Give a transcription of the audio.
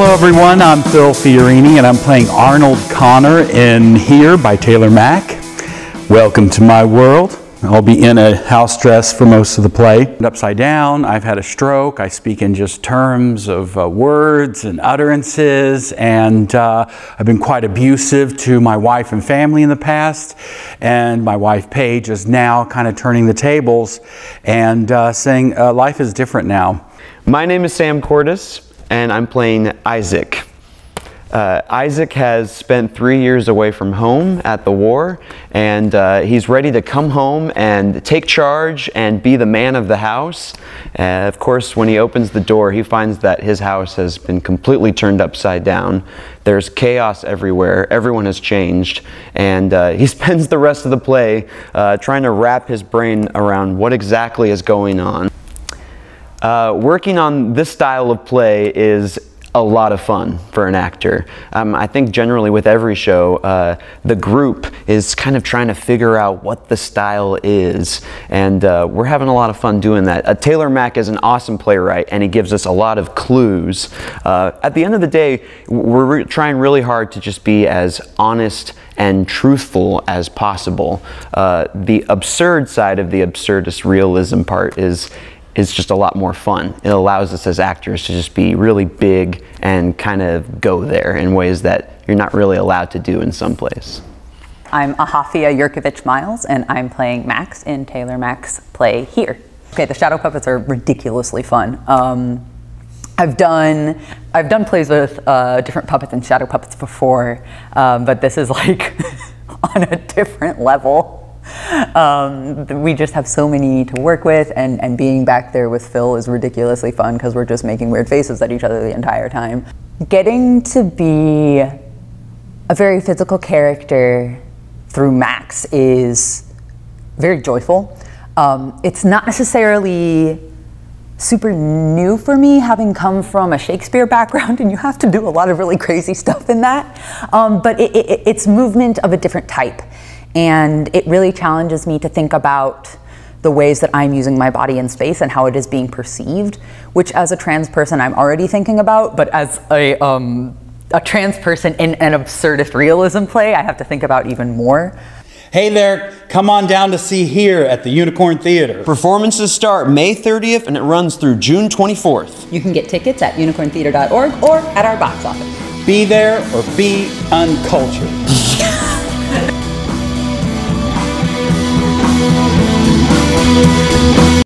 everyone, I'm Phil Fiorini and I'm playing Arnold Connor in Hir by Taylor Mac. Welcome to my world. I'll be in a house dress for most of the play. Upside down, I've had a stroke. I speak in just terms of uh, words and utterances, and uh, I've been quite abusive to my wife and family in the past. And my wife, Paige, is now kind of turning the tables and uh, saying uh, life is different now. My name is Sam Cordes and I'm playing Isaac. Uh, Isaac has spent three years away from home at the war, and uh, he's ready to come home and take charge and be the man of the house. Uh, of course, when he opens the door, he finds that his house has been completely turned upside down. There's chaos everywhere, everyone has changed, and uh, he spends the rest of the play uh, trying to wrap his brain around what exactly is going on. Uh, working on this style of play is a lot of fun for an actor. Um, I think generally with every show, uh, the group is kind of trying to figure out what the style is, and uh, we're having a lot of fun doing that. Uh, Taylor Mac is an awesome playwright, and he gives us a lot of clues. Uh, at the end of the day, we're re trying really hard to just be as honest and truthful as possible. Uh, the absurd side of the absurdist realism part is is just a lot more fun. It allows us as actors to just be really big and kind of go there in ways that you're not really allowed to do in some place. I'm Ahafia Jurkiewicz Miles, and I'm playing Max in Taylor Mac's play Hir. Okay, the shadow puppets are ridiculously fun. Um, I've done I've done plays with uh, different puppets and shadow puppets before, um, but this is like on a different level. Um, we just have so many to work with, and, and being back there with Phil is ridiculously fun because we're just making weird faces at each other the entire time. Getting to be a very physical character through Max is very joyful. Um, it's not necessarily super new for me, having come from a Shakespeare background, and you have to do a lot of really crazy stuff in that. Um, but it, it, it's movement of a different type. And it really challenges me to think about the ways that I'm using my body in space and how it is being perceived, which as a trans person I'm already thinking about, but as a, um, a trans person in an absurdist realism play, I have to think about even more. Hey there, come on down to see Hir at the Unicorn Theatre. Performances start May 30th and it runs through June 24th. You can get tickets at unicorntheatre.org or at our box office. Be there or be uncultured.